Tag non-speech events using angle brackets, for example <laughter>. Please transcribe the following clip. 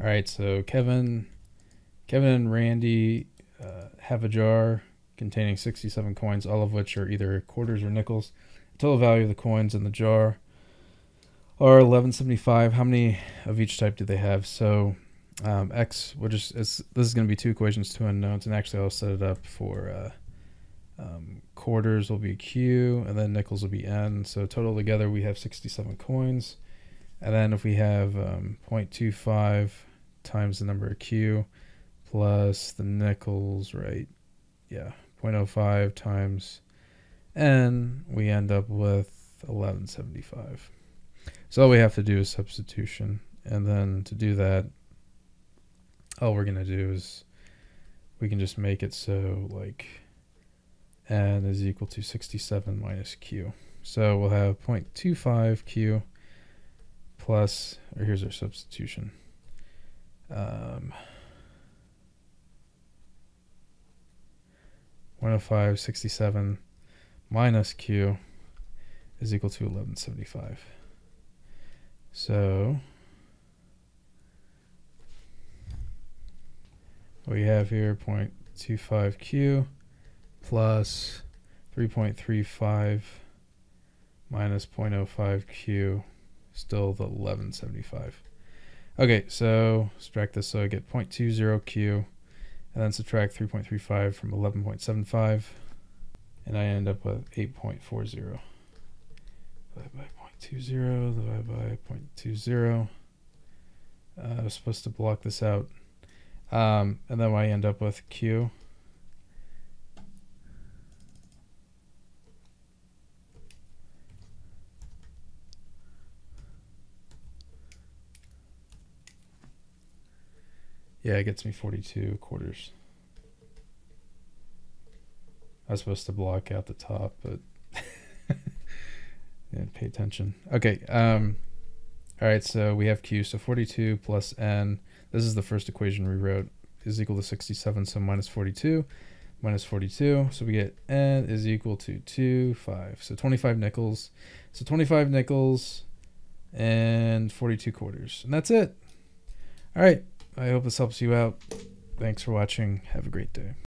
All right, so Kevin, Kevin and Randy uh, have a jar containing 67 coins, all of which are either quarters or nickels. The total value of the coins in the jar are 1175. How many of each type do they have? So um, X, just it's, this is going to be two equations, two unknowns, and actually I'll set it up for uh, um, quarters will be Q, and then nickels will be N. So total together we have 67 coins, and then if we have um, 0.25 times the number of Q plus the nickels, right? Yeah, 0.05 times N, we end up with 1175. So all we have to do is substitution. And then to do that, all we're going to do is we can just make it so like n is equal to 67 minus q. So we'll have 0.25 q plus, or here's our substitution. Um, 105, 67 minus q is equal to 1175. So we have here 0.25q plus 3.35 minus 0.05q, still the 1175. Okay, so subtract this so I get 0.20q, and then subtract 3.35 from 11.75, and I end up with 8.40. Divided by 0.20, divided by 0.20. Uh, I was supposed to block this out. Um, and then I end up with Q. Yeah, it gets me 42 quarters. I was supposed to block out the top, but <laughs> yeah, pay attention. Okay. Um, all right, so we have Q. So 42 plus N. This is the first equation we wrote is equal to 67. So minus 42 minus 42. So we get N is equal to 2, 5. So 25 nickels. So 25 nickels and 42 quarters. And that's it. All right. I hope this helps you out. Thanks for watching. Have a great day.